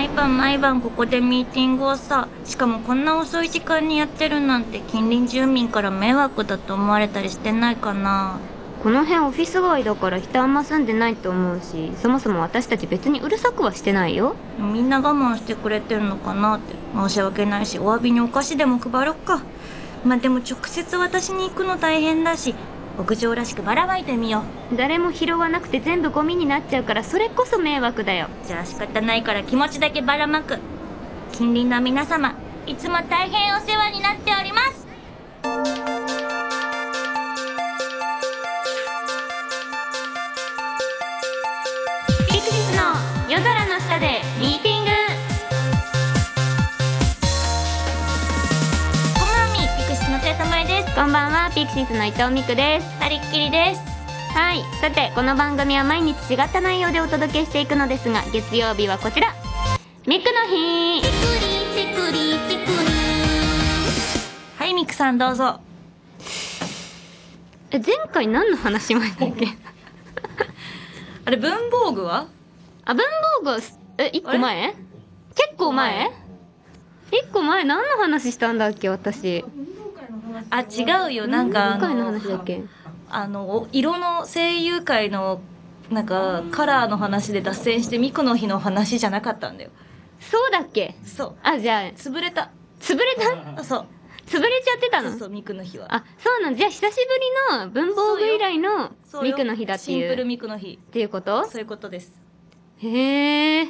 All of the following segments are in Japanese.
毎晩毎晩ここでミーティングをさ、しかもこんな遅い時間にやってるなんて近隣住民から迷惑だと思われたりしてないかな。この辺オフィス街だから人あんま住んでないと思うしそもそも私たち別にうるさくはしてないよ。みんな我慢してくれてるのかなって。申し訳ないしお詫びにお菓子でも配ろっか。まあでも直接私に行くの大変だし屋上らしくばらまいてみよ誰も拾わなくて全部ゴミになっちゃうからそれこそ迷惑だよ。うじゃあ仕方ないから気持ちだけばらまく。近隣の皆様いつも大変お世話になっておりますはピクシスの伊藤美久です。二人っきりです。はい。さてこの番組は毎日違った内容でお届けしていくのですが月曜日はこちら。ミクの日。はいミクさんどうぞえ前回何の話しましたっけあれ文房具はあ文房具え一個前結構前一個前何の話したんだっけ私あ違うよ。なんかあのの話だっけ？あのお色の声優界のなんかカラーの話で脱線してミクの日の話じゃなかったんだよ。そうだっけ？そう。あじゃあ潰れた。潰れた？あそう。潰れちゃってたの？そうミクの日は。あそうなんじゃあ久しぶりの文房具以来のミクの日だってシンプルいうミクの日。っていうこと？そういうことです。へえ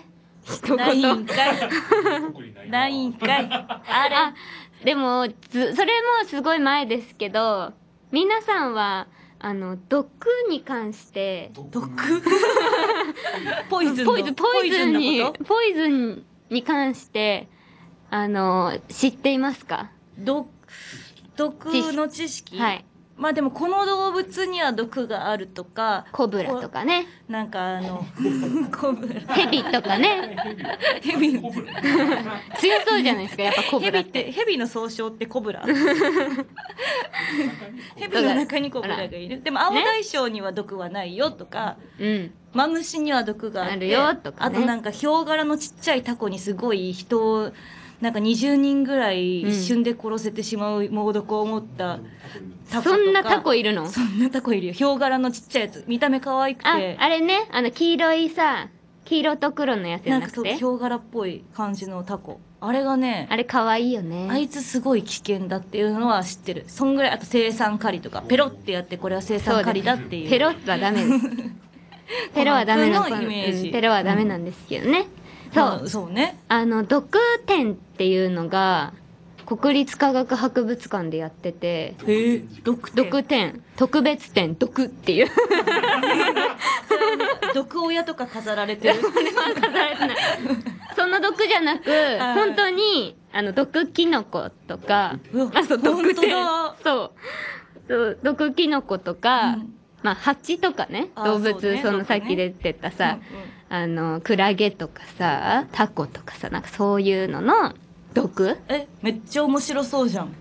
一ない言んかい。ないんかい。あれ。あでもずそれもすごい前ですけど皆さんはあの毒に関して毒？ポイズンの？ポイズンポイズンにポイズンのこと？ポイズンに関してあの知っていますか？毒？毒の知識？はいまあでもこの動物には毒があるとかコブラとかね。なんかあの コブラ。ヘビとかね。ヘビ。強そうじゃないですかやっぱコブヘビっラっててヘビの総称ってコブラ。ヘビの中にコブラがいる。でも青大将には毒はないよとか、うん。マムシには毒があってあるよとかね。あとなんかヒョウ柄のちっちゃいタコにすごい人をなんか20人ぐらい一瞬で殺せてしまう猛毒を持ったタコとか。そんなタコいるの？そんなタコいるよ。ヒョウ柄のちっちゃいやつ。見た目可愛くあて。あれね？あの黄色いさ黄色と黒のやつじなんかゃなくてそうヒョウ柄っぽい感じのタコ。あれがねあれ可愛いよね。あいつすごい危険だっていうのは知ってる。そんぐらいあと生産狩りとか。ペロってやってこれは生産狩りだっていう。ペロはダメです。ペロはダメなこのイメージ。うん。ペロはダメなんですけどね、まあそう。そうね。あの毒展っていうのが国立科学博物館でやってて。毒毒展特別展。毒っていう。毒親とか飾られてる。飾られてない。そんな毒じゃなくはい。本当にあの毒キノコとか。あそう毒そう。毒キノコとか、うん。まあ蜂とかね。あ動物ね。そのさっき出てたさ、うんうんあのクラゲとかさタコとかさなんかそういうのの毒？えめっちゃ面白そうじゃん。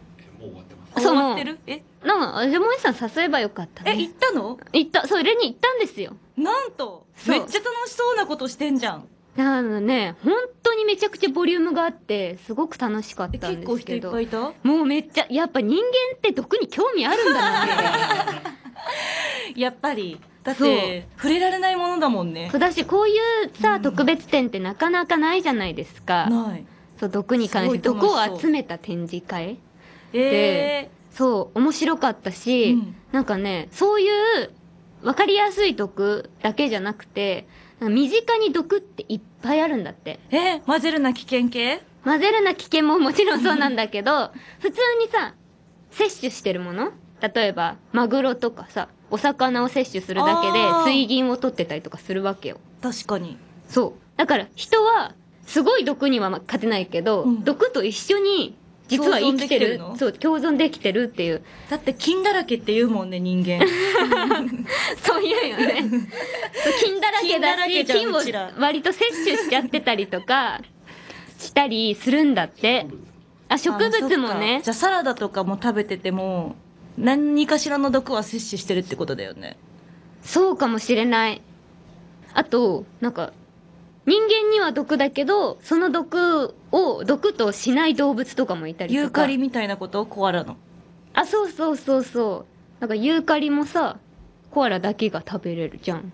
あそう終わってる？えなんかじゃあ萌さん誘えばよかったえね行ったの？行った。それに行ったんですよ。なんと？めっちゃ楽しそうなことしてんじゃん。あのね本当にめちゃくちゃボリュームがあってすごく楽しかっえたん結構人ですけど。いっぱいいた？もうめっちゃやっぱ人間って毒に興味あるんだなって。やっぱりだっそうて触れられないものだもんね。そうだしこういうさ特別展ってなかなかないじゃないですか。ない。そう毒に関して毒を集めた展示会。えそう面白かったし、うん。なんかねそういう分かりやすい毒だけじゃなくて身近に毒っていっぱいあるんだって。ー、え混ぜるな危険系？混ぜるな危険ももちろんそうなんだけど普通にさ摂取してるもの？例えばマグロとかさお魚を摂取するだけで水銀を取ってたりとかするわけよ。確かに。そう。だから人はすごい毒には勝てないけど、うん。毒と一緒に実は生きてる共存できてる。のそう共存できてるっていう。だって菌だらけって言うもんね人間。そういうよね。菌だらけだし菌を割と摂取しちゃってたりとかしたりするんだって。あ植物もね。かじゃあサラダとかも食べてても何かしらの毒は摂取してるってことだよねそうかもしれないあとなんか人間には毒だけど、その毒を毒としない動物とかもいたりとか。ユーカリみたいなこと？コアラの。あ、そうそうそうそう。なんかユーカリもさ、コアラだけが食べれるじゃん。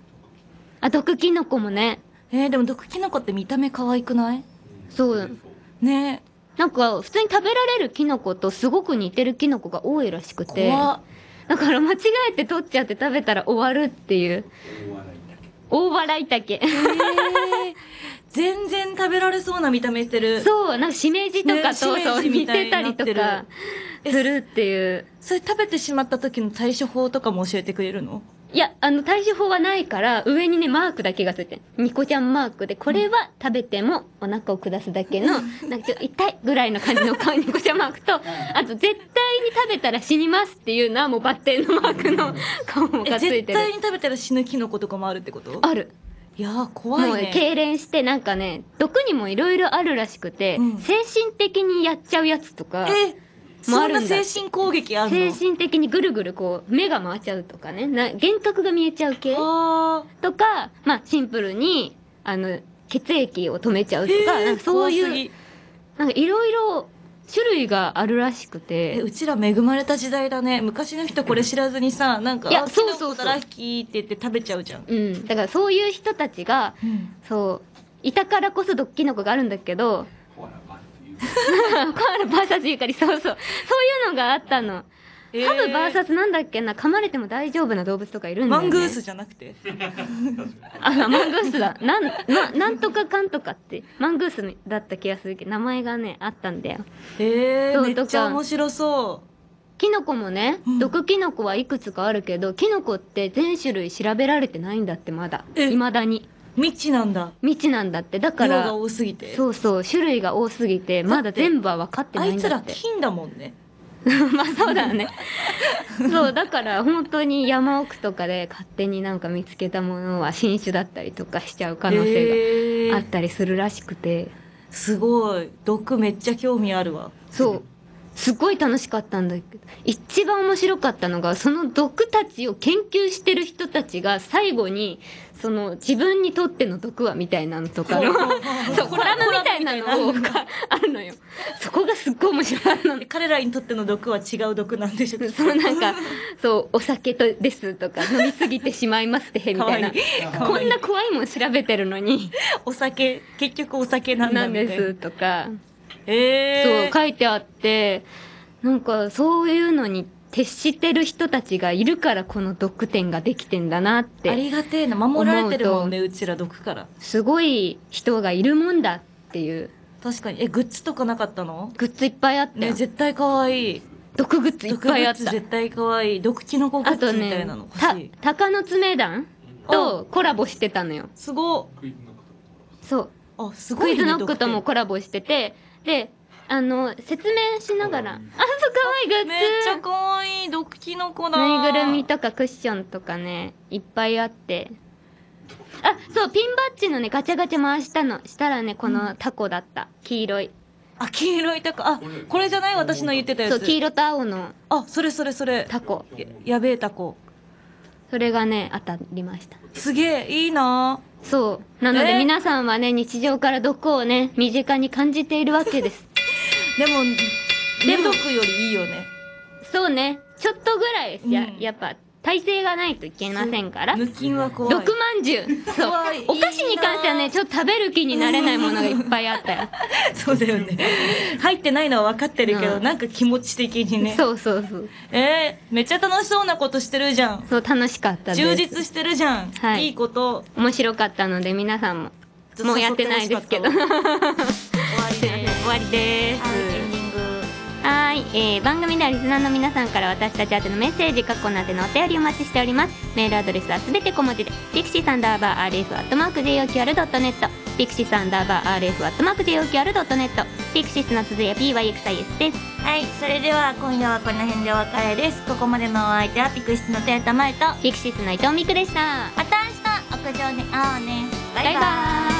あ、毒キノコもね。えー、でも毒キノコって見た目可愛くない？そう。ねなんか、普通に食べられるキノコとすごく似てるキノコが多いらしくて。だから間違えて取っちゃって食べたら終わるっていう。大笑い竹。えー、全然食べられそうな見た目してる。そう、なんかしめじとかと、ねそう、み似てたりとかするっていう。それ食べてしまった時の対処法とかも教えてくれるの？いや、あの、対処法はないから、上にね、マークだけがついてる。ニコちゃんマークで、これは食べてもお腹を下すだけの、なんか痛いぐらいの感じの顔ニコちゃんマークと、あと、絶対に食べたら死にますっていうのはもうバッテンのマークの顔もえがついてる。絶対に食べたら死ぬキノコとかもあるってこと？ある。いやー怖いもう、ね。痙攣して、なんかね、毒にもいろいろあるらしくて、うん精神的にやっちゃうやつとか、えもあるんだそんな精神攻撃あんの？精神的にぐるぐるこう、目が回っちゃうとかね、な幻覚が見えちゃう系あとか、まあ、シンプルに、あの、血液を止めちゃうとーか、えーなんかそういう、なんかいろいろ種類があるらしくて、えうちら恵まれた時代だね。昔の人これ知らずにさなんかいやあそうそうそう。って言って食べちゃうじゃん、うん。だからそういう人たちが、そう、いたからこそドッキノコがあるんだけど、コアラバーサスユーカリ、そうそう。そういうのがあったの。えーハブバーサスなんだっけな、噛まれても大丈夫な動物とかいるんだよ、ね。マングースじゃなくて？あ、マングースだ。なん、な、なんとかかんとかって、マングースだった気がするけど、名前がね、あったんだよ。えー、めっちゃ面白そキノコもねうん、毒キノコはいくつかあるけど、キノコって全種類調べられてないんだって、まだ。え未だに。う未知なんだ未知なんだって。だから量が、多すぎてそうそう、種類が多すぎて、まだ全部は分かってあないんだって。いつら金だもんね まあそうだね。そう、だから本当に山奥とかで勝手になんか見つけたものは新種だったりとかしちゃう可能性があがったりするらしくて。すごい毒めっちゃ興味あるわそう。すごい楽しかったんだけど、一番面白かったのが、その毒たちを研究してる人たちが最後に、その自分にとっての毒はみたいなのとかの、そう、コラムみたいなのがあるのよ。そこがすっごい面白かったの。で。彼らにとっての毒は違う毒なんでしょそのなんか、そう、お酒とですとか、飲みすぎてしまいますって、みたいな。こんな怖いもん調べてるのに、お酒結局お酒なんだなんみたいな。ですとか、えー、そう書いてあってなんかそういうのに徹してる人たちがいるからこの毒展ができてんだなっあてりがてえな。守られてるもんねうちら毒から。すごい人がいるもんだっていう。確かに。えグッズとかなかったの？グッズいっぱいあった。ねよ、絶対可愛い。毒グッズいっぱいあった。ズ絶対可愛い。毒キノコグあとッズみたいねなの欲たしい。鷹の爪団とコラボしてたのよ。すごそう。あすごいねクイズノックともコラボしててであの説明しながら。あそうかわいいグッズめっちゃ可愛い毒キノコだ。ぬいぐるみとかクッションとかねいっぱいあって。あそうピンバッジのねガチャガチャ回したの。したらねこのタコだった。黄色い。あ黄色いタコ。あこれじゃない？私の言ってたやつ。そう黄色と青の。あそれそれそれ。タコ。ややべえタコ。それがね当たりました。すげえいいなそう。なのでえ？皆さんはね日常から毒をね身近に感じているわけです。でもで毒よりいいよね。そうね。ちょっとぐらいですや,、うん。やっぱ耐性がないといけませんから。無菌は怖い。毒まんじゅう。そうお菓子に関してはねちょっと食べる気になれないものがいっぱいあったよ。そうだよね。入ってないのは分かってるけど、うん。なんか気持ち的にね。そうそうそう。えー、めっちゃ楽しそうなことしてるじゃん。そう楽しかったです。充実してるじゃん、はい。いいこと。面白かったので皆さんももうやってないですけど。誘終ってほしかったわ。終わりですはい、えー、番組ではリスナーの皆さんから私たち宛てのメッセージ、過去なでのお便りをお待ちしております。メールアドレスはすべて小文字で、ピクシーサンダーバー RF アットマーク JOQR.net、ピクシーサンダーバー RF アットマーク JOQR.net、ピクシスの続きは PYXIS です。はいそれでは今夜はこの辺でお別れですここまでのお相手はピクシスのテータマイとピクシスの伊藤美久でした。また明日屋上で会おうねバイバイバイバーイ